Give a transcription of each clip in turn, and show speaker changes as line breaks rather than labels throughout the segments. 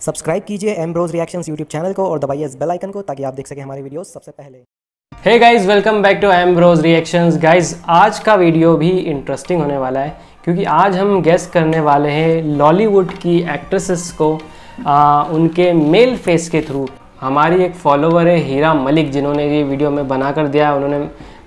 Subscribe कीजिए Ambrose reactions YouTube channel को और दबाइए इस बेल आइकन को ताकि आप देख सकें हमारी वीडियोस सबसे पहले।
Hey guys welcome back to Ambrose reactions guys आज का वीडियो भी इंटरेस्टिंग होने वाला है क्योंकि आज हम गेस्ट करने वाले हैं लॉलीवुड की एक्ट्रेसेस को आ, उनके मेल फेस के थ्रू हमारी एक फॉलोवर है हीरा मलिक जिन्होंने ये वीडियो में बना कर दिया उन्होंने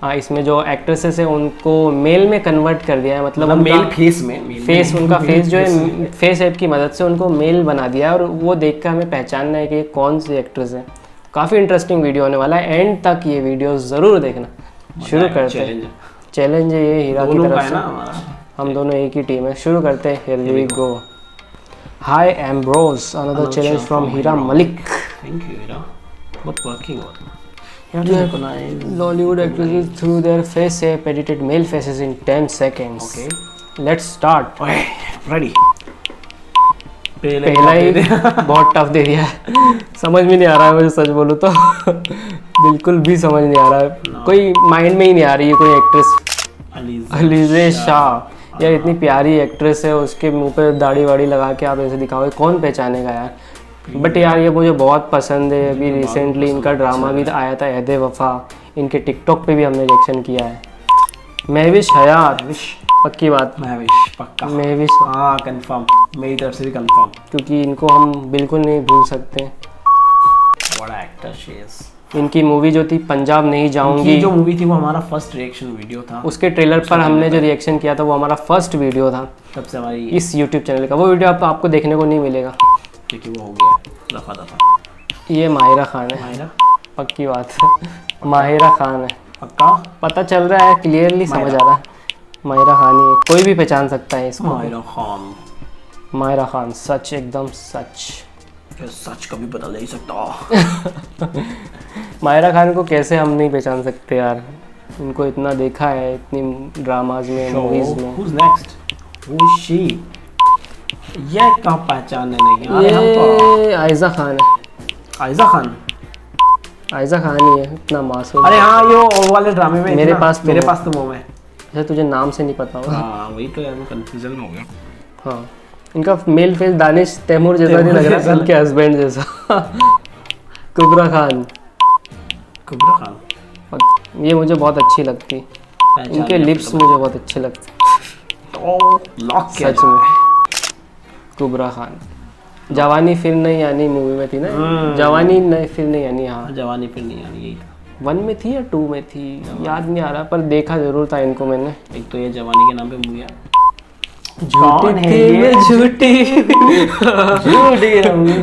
आ, इसमें जो एक्ट्रेसेस है उनको मेल में कन्वर्ट कर दिया है मतलब
मतलब मेल फेस में मेल
फेस
में-
उनका फेस जो है फेस ऐप की मदद से उनको मेल बना दिया है और वो देख कर हमें पहचानना है कि कौन सी एक्ट्रेस है। काफ़ी इंटरेस्टिंग वीडियो होने वाला है। एंड तक ये वीडियो ज़रूर देखना। शुरू करते हैं। चैलेंज है ये हीरा की तरफ़ से। हम दोनों एक ही टीम है। शुरू करते हैं। Here we go hi Ambrose another challenge from Hira Malik
thank you Hira बहुत वर्किंग हो
Lollywood actresses through their FaceApp edited male faces in 10 seconds
okay
let's start
ओए रेडी पहला
ही बहुत टफ दे दिया। है समझ में नहीं आ रहा है मुझे सच बोलूँ तो। बिल्कुल भी समझ नहीं आ रहा है। कोई माइंड में ही नहीं आ रही है कोई एक्ट्रेस अलीजे शाह। यार इतनी प्यारी एक्ट्रेस है उसके मुँह पे दाढ़ी वाड़ी लगा के आप ऐसे दिखाओगे। कौन पहचानेगा यार? बट यार ये मुझे बहुत पसंद है। अभी रिसेंटली इनका ड्रामा भी आया था अहद वफा। इनके टिकटॉक पे भी हमने रिएक्शन किया है। महविश हयात पक्की बात।
महविश पक्का।
महविश
हाँ कंफर्म मेरी तरफ़ से भी कंफर्म
क्योंकि इनको हम बिल्कुल नहीं भूल सकते।
बड़ा एक्टर शी इज़
इनकी मूवी जो थी पंजाब नहीं जाऊँगी।
जो मूवी थी वो हमारा फ़र्स्ट रिएक्शन वीडियो था।
उसके ट्रेलर पर हमने जो रिएक्शन किया था वो हमारा फ़र्स्ट वीडियो था।
तब से हमारी
इस यूट्यूब चैनल का। वो वीडियो आप, आपको देखने को नहीं मिलेगा।
क्योंकि वो हो गया दफ़ा दफ़ा।
ये माहिरा खान है।
मायरा
पक्की बात है। माहिरा खान है।
पक्का?
पता चल रहा है क्लियरली समझ आ रहा है। माहिरा खान ही कोई भी पहचान सकता है इसको।
मायरा खान।
माहिरा खान सच एकदम सच।
सच कभी बदल नहीं सकता?
माहिरा खान को कैसे हम नहीं पहचान सकते यार? उनको इतना देखा है इतनी ड्रामाज में मूवीज़ में।
Is she? ये कहाँ पहचानने नहीं तो?
ये आयजा खान है।
आयजा खान?
आयजा खान ही है इतना मासूम।
अरे हाँ ये वो वाले ड्रामे में
मेरे पास तो
मेरे पास तो वो में
जैसे तुझे नाम से नहीं पता होगा।
हाँ वही तो यार मैं कंफ्यूजन में हो गया।
हाँ। इनका मेल फेस दानिश तैमूर जैसा नहीं लग रहा
जैसा।
इनके हस्बैंड जैसा। कुबरा खान
कुबरा खान
ये मुझे बहुत अच्छी लगती। इनके लिप्स मुझे बहुत अच्छे लगते।
तो लॉक
सच में। कुबरा खान। जवानी फिर नहीं आनी मूवी में थी ना?
हम्म।
जवानी नहीं फिर नहीं आनी हाँ।
जवानी फिर नहीं यानी यही था।
वन में थी या टू में थी? याद नहीं आ रहा पर देखा ज़रूर था इनको मैंने।
एक तो ये जवानी के नाम पे मूवी है।
झूठी
है
थी
ये?
मैं झूठी।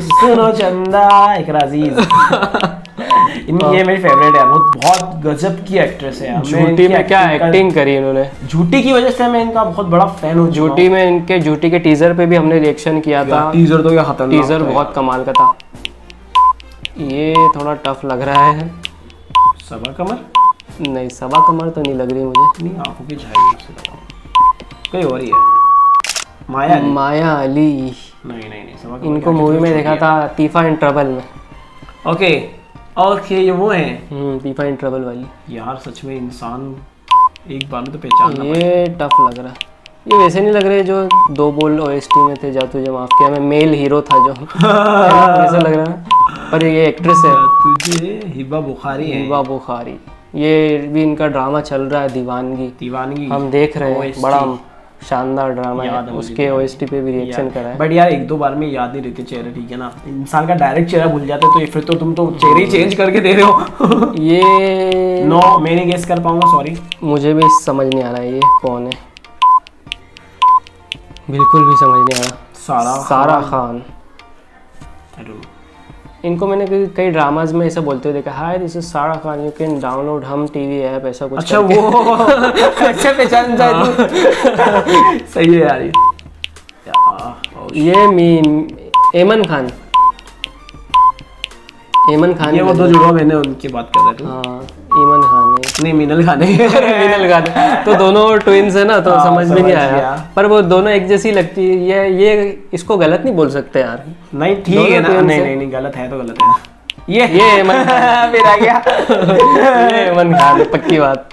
सुनो चंदा एक इन ये मेरी फेवरेट है यार वो बहुत गजब की एक्ट्रेस है
झूठी में क्या एक्टिंग करी इन्होंने?
झूठी की वजह से मैं इनका बहुत बड़ा फ़ैन हूँ
झूठी में इनके झूठी के टीजर पे भी हमने रिएक्शन किया था।
टीजर तो ये खतरनाक
टीजर बहुत कमाल का था। ये थोड़ा टफ लग रहा है।
सबर कमर?
नहीं सवा कमर तो नहीं लग रही मुझे।
नहीं आँखों की लगा कोई और ही है? माया अली।
माया अली।
नहीं नहीं नहीं कमर
इनको मूवी में देखा था तीफा इन ट्रबल में।
ओके ओके ये वो है।
हम्म तीफा इन ट्रबल वाली।
यार सच में इंसान एक बार में तो पहचानना
ये टफ लग रहा है। ये वैसे नहीं लग रहे जो दो बोल ओएसटी में थे जा तुझे माफ़ किया मैं मेल हीरो था जो। ऐसा लग रहा है। पर ये एक्ट्रेस है।
तुझे हिबा बुखारी है।
हिबा बुखारी। ये भी इनका ड्रामा चल रहा है दीवानगी।
दीवानगी।
हम देख रहे हैं बड़ा शानदार ड्रामा है। उसके ओएसटी पे भी रिएक्शन करा है।
बट यार एक दो बार में याद नहीं रहते चेहरे ठीक है ना? इंसान का डायरेक्ट चेहरा भूल जाता है तो ये फिर तो तुम तो चेहरे ही चेंज करके दे रहे हो।
ये
नो मैं नहीं गेस कर पाऊँगा सॉरी
मुझे भी समझ नहीं आ रहा है ये कौन है। बिल्कुल भी समझ नहीं आ रहा।
सारा
सारा खान।
know.
इनको मैंने कई ड्रामाज में ऐसा बोलते हुए देखा hi this is Sara Khan you can download Hum TV app ऐसा कुछ
अच्छा वो अच्छा पहचान जाए तू। सही है यार ये।
मीम मी एमन खान एमन खान
ये वो दो जुड़वा मैंने उनकी बात कर रहा था।
हाँ। ईमन खान
नहीं मीनल खाने
मीनल खान तो दोनों ट्विंस है ना तो
हाँ,
समझ में नहीं आया। पर वो दोनों एक जैसी लगती है। ये ये इसको गलत नहीं बोल सकते यार।
नहीं ठीक है ना। नहीं नहीं नहीं गलत है तो गलत है। ये
ये एमन खान।
फिर आ गया।
ये एमन खान पक्की बात।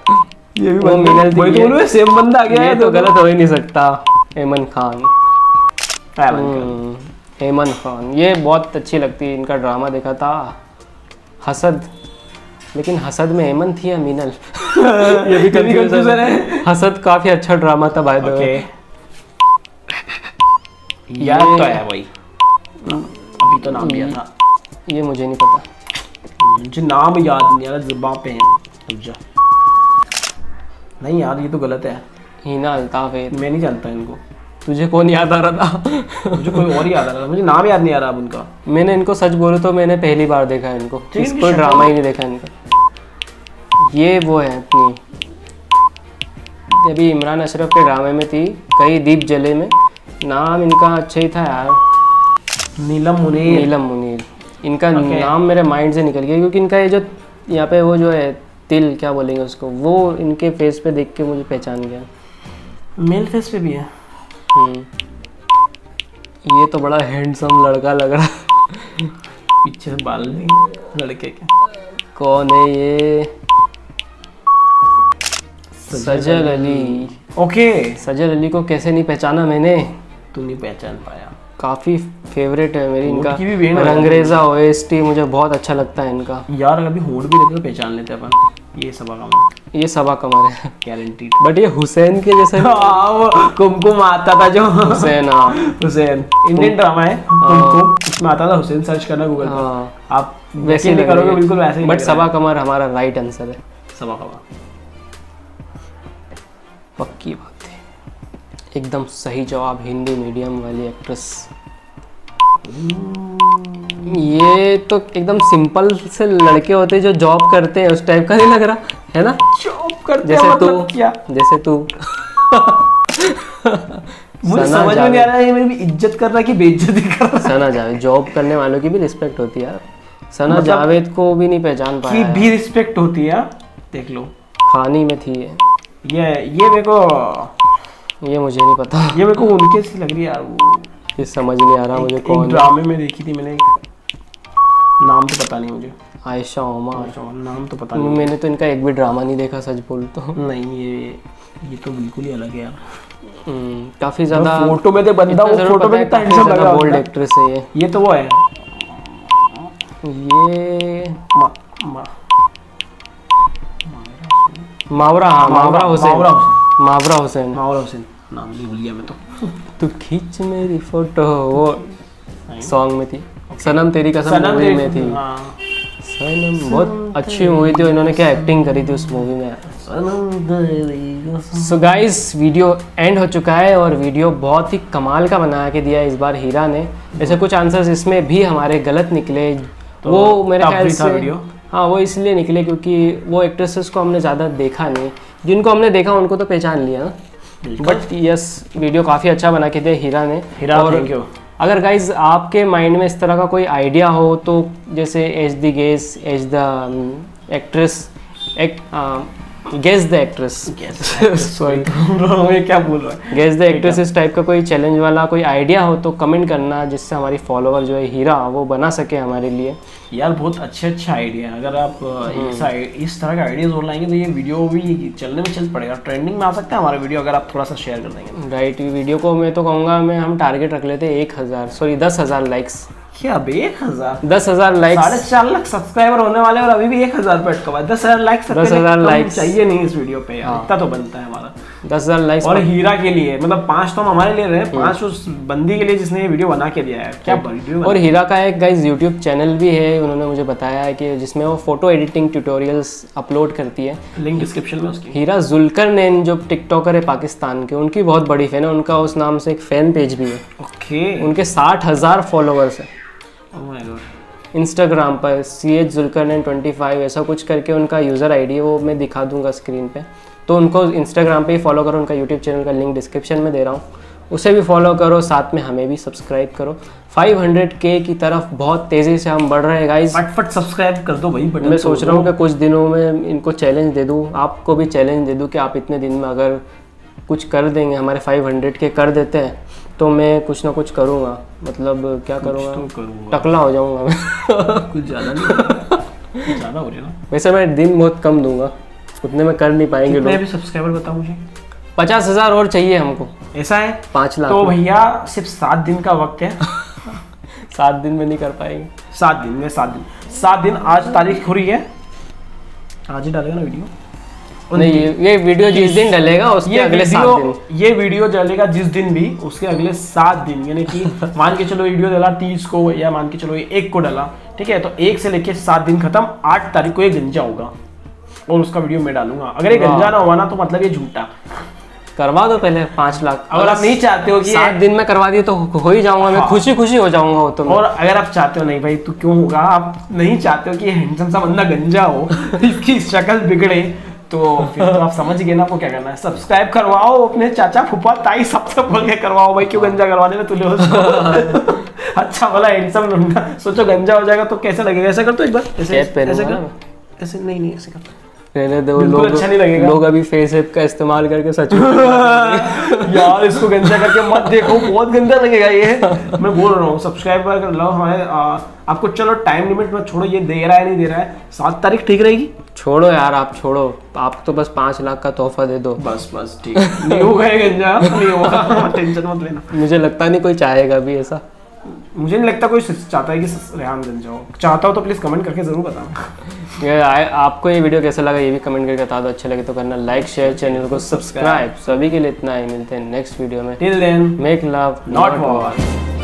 ये भी
वो मीनल थी,
वही तो बोलूँ, सेम बंदा आ गया है
तो गलत हो ही नहीं सकता। एमन खान।
कर।
हम्म, खान। ये बहुत अच्छी लगती है। इनका ड्रामा देखा था। हसद। लेकिन हसद में हेमन थी या मीनल? ये भी कंफ्यूजन है हसद काफ़ी अच्छा ड्रामा था बाय द वे
याद तो है भाई। अभी तो नाम लिया था।
ये मुझे नहीं पता।
मुझे नाम याद नहीं आ रहा ज़ुबान पे है। नहीं यार ये तो गलत है।
हीना अल्ताफ है।
मैं नहीं जानता इनको।
तुझे कौन याद आ रहा था?
मुझे कोई और याद आ रहा था। मुझे नाम याद नहीं आ रहा अब उनका।
मैंने इनको सच बोलूँ तो मैंने पहली बार देखा है इनको।
शक्ल-
ड्रामा ही नहीं देखा इनका। ये वो है अपनी। अभी इमरान अशरफ के ड्रामे में थी कई दीप जले में। नाम इनका अच्छा ही था यार।
नीलम मुनीर।
नीलम मुनीर। इनका
Okay.
नाम मेरे माइंड से निकल गया क्योंकि इनका ये जो यहाँ पे वो जो है तिल क्या बोलेंगे उसको वो इनके फेस पे देख के मुझे पहचान गया।
मेल फेस पे भी है?
हम्म। ये तो बड़ा हैंडसम लड़का लग रहा
पीछे बाल भी लड़के के।
कौन है ये? सजल अली।
ओके।
सजल अली को कैसे नहीं पहचाना मैंने?
तू नहीं पहचान पाया।
काफ़ी फेवरेट है मेरी इनका।
की भी vein है।
रंगरेजा ओएसटी मुझे बहुत अच्छा लगता है इनका।
यार अगर अभी होड़ भी रहते तो पहचान लेते अपन। ये सभा का
ये सभा कमर है।
गारंटीड
बट ये हुसैन के जैसे
कुमकुम आता था जो।
हुसैन हाँ।
हुसैन। इंडियन ड्रामा है। कुमकुम। उसमें आता था हुसैन सर्च करना गूगल पर।
हाँ।
आप
वैसे ही
करोगे बिल्कुल वैसे ही
बट सभा कमर हमारा राइट आंसर है।
है। सभा खबा
पक्की बात है। एकदम सही जवाब हिंदी मीडियम वाली एक्ट्रेस ये तो एकदम सिंपल से लड़के होते हैं जो जॉब करते हैं उस टाइप का नहीं लग रहा है ना?
जॉब करते
जैसे
हैं
तू
मतलब क्या?
जैसे तू
मुझे समझ में नहीं आ रहा है मेरी इज़्ज़त कर रहा है कि बेइज्जती कर रहा
सना जावेद जॉब करने वालों की भी रिस्पेक्ट होती है सना
मतलब-
जावेद को भी नहीं पहचान पाया
की भी रिस्पेक्ट होती है देख लो।
खानी में थी ये।
ये ये मेरे को
ये मुझे नहीं पता।
ये मेरे को उनके सी लग रही है यार वो।
ये समझ नहीं आ रहा मुझे
एक
कौन
ड्रामे में देखी थी मैंने। नाम तो पता नहीं मुझे।
आयशा ओमा
नाम तो पता नहीं
मैंने तो इनका एक भी ड्रामा नहीं देखा सच बोल तो।
नहीं ये ये तो बिल्कुल ही अलग है यार।
हम्म, काफ़ी ज़्यादा
फ़ोटो में तो बंदा वो फ़ोटो में कितना handsome लग रहा है बोल्ड
एक्ट्रेस है ये।
ये तो वो है।
ये
मा, मा,
मावरा हाँ मावरा हुसैन।
मावरा हुसैन।
मावरा हुसैन।
मावरा हुसैन। नाम नहीं भूल गया मैं तो।
तू खींच मेरी फ़ोटो वो सॉन्ग में थी। सनम तेरी कसम
सनम
मूवी में थी।
हाँ।
सनम बहुत अच्छी मूवी थी और इन्होंने क्या एक्टिंग करी थी उस मूवी में। सो गाइस वीडियो एंड हो चुका है और वीडियो बहुत ही कमाल का बना के दिया इस बार हीरा ने। ऐसे कुछ आंसर्स इसमें भी हमारे गलत निकले। वो मेरे ख्याल से। हाँ वो इसलिए निकले क्योंकि वो एक्ट्रेसेस को हमने ज़्यादा देखा नहीं। जिनको हमने देखा उनको तो पहचान लिया। बट यस वीडियो काफ़ी अच्छा बना के दिया हीरा ने।
हीरा
और
क्यों
अगर गाइज़ आपके माइंड में इस तरह का कोई आइडिया हो तो जैसे as the guess as the actress guess the actress
sorry मैं क्या बोल रहा है?
गेस द एक्ट्रेस इस टाइप का कोई चैलेंज वाला कोई आइडिया हो तो कमेंट करना जिससे हमारी फॉलोअर जो है हीरा वो बना सके हमारे लिए।
यार बहुत अच्छे अच्छे आइडिया है। अगर आप
हम्म।
इस इस तरह का आइडियाज़ और लाएँगे तो ये वीडियो भी चलने में चल पड़ेगा। ट्रेंडिंग में आ सकता है हमारा वीडियो अगर आप थोड़ा सा शेयर कर देंगे।
राइट वीडियो को मैं तो कहूँगा मैं हम टारगेट रख लेते हैं एक हज़ार सॉरी दस हज़ार लाइक्स
क्या अब एक हज़ार।
दस हज़ार
साढ़े चार लाख सब्सक्राइबर होने वाले और अभी भी एक हज़ार पे अटका हुआ है। दस हज़ार लाइक्स
10,000 likes।
चाहिए नहीं इस वीडियो पे यार
हाँ।
इतना तो बनता है हमारा।
दस हज़ार लाइक्स
और हीरा के लिए मतलब पाँच तो हम हमारे लिए
हम्म।
रहे पाँच उस बंदी के लिए जिसने ये वीडियो बना के दिया है। क्या वीडियो
और हीरा का एक गाइज़ यूट्यूब चैनल भी है उन्होंने मुझे बताया है कि जिसमें वो फ़ोटो एडिटिंग ट्यूटोरियल्स अपलोड करती है।
लिंक डिस्क्रिप्शन में उसकी।
हीरा जुलकर नैन जो टिकटॉकर है पाकिस्तान के उनकी बहुत बड़ी फ़ैन है उनका उस नाम से एक फ़ैन पेज भी है।
ओके
उनके साठ हज़ार फॉलोअर्स हैं। इंस्टाग्राम पर C H Zulqarnain twenty five ऐसा कुछ करके उनका यूज़र आईडी है वो मैं दिखा दूँगा स्क्रीन पे। तो उनको इंस्टाग्राम पे ही फॉलो करो उनका यूट्यूब चैनल का लिंक डिस्क्रिप्शन में दे रहा हूँ। उसे भी फॉलो करो साथ में हमें भी सब्सक्राइब करो। 500 के की तरफ़ बहुत तेज़ी से हम बढ़ रहे हैं गाइज़
फटफट सब्सक्राइब कर दो भाई बटन
मैं सोच रहा हूँ कि कुछ दिनों में इनको चैलेंज दे दूँ। आपको भी चैलेंज दे दूँ कि आप इतने दिन में अगर कुछ कर देंगे हमारे 500 के कर देते हैं। तो मैं कुछ ना कुछ करूँगा। मतलब क्या करूँगा?
तो करूँगा।
टकला हो जाऊँगा मैं।
कुछ ज़्यादा नहीं ज़्यादा हो ना
वैसे मैं दिन बहुत कम दूँगा। उतने में कर नहीं पाएँगे लोग।
भी सब्सक्राइबर बताओ मुझे?
पचास हज़ार और चाहिए हमको।
ऐसा है?
पाँच लाख।
तो भैया सिर्फ़ सात दिन का वक्त है।
सात दिन में नहीं कर पाएँगे।
सात दिन में सात दिन। सात दिन आज तारीख हो रही है। आज ही डालेगा ना वीडियो।
नहीं ये, ये वीडियो जिस दिन डलेगा उसके अगले सात दिन।
ये वीडियो चलेगा जिस दिन भी उसके अगले सात दिन। यानी कि मान के चलो वीडियो डला तीस को या मान के चलो एक को डला ठीक है? तो एक से लेके सात दिन खत्म आठ तारीख को ये गंजा होगा। और उसका वीडियो मैं डालूँगा। अगर ये गंजा ना हुआ ना तो मतलब ये झूठा।
करवा दो पहले पाँच लाख।
अगर आप नहीं चाहते हो कि
सात दिन में करवा दिए तो हो ही जाऊँगा मैं।
हाँ।
खुशी खुशी हो जाऊँगा तो
और अगर आप चाहते हो नहीं भाई तो क्यों होगा? आप नहीं चाहते हो कि हैंडसम सा बंदा गंजा हो इसकी शक्ल बिगड़े तो फिर तो आप समझ गए ना आपको क्या करना है। सब्सक्राइब करवाओ अपने चाचा फूफा ताई सबसे बोल के करवाओ। भाई क्यों गंजा करवा देना तुले उसको? अच्छा वाला हैंडसम सोचो गंजा हो जाएगा तो कैसे लगेगा? ऐसा कर तो एक बार ऐसे ऐसे कर ऐसे नहीं नहीं ऐसे कर।
रहने दो लोग
अच्छा नहीं लगेगा।
लोग अभी फेस ऐप का इस्तेमाल करके सच
यार इसको गंजा करके मत देखो बहुत गंदा लगेगा ये। मैं बोल रहा हूँ सब्सक्राइब कर लो हमारे आपको चलो टाइम लिमिट में छोड़ो ये दे रहा है नहीं दे रहा है। सात तारीख ठीक रहेगी?
छोड़ो यार आप छोड़ो। आप तो बस पाँच लाख का तोहफा दे दो।
बस बस ठीक। नहीं होगा गंजा। नहीं होगा। टेंशन मत लेना।
मुझे लगता नहीं कोई चाहेगा भी ऐसा।
मुझे नहीं लगता कोई चाहता है कि रेहान बन जाओ। चाहता हो तो प्लीज़ कमेंट करके ज़रूर बताना।
आपको ये वीडियो कैसा लगा ये भी कमेंट करके बता दो अच्छा लगे तो करना। लाइक शेयर चैनल को सब्सक्राइब सभी के लिए इतना ही मिलते हैं नेक्स्ट वीडियो में।
Till then
make love
not war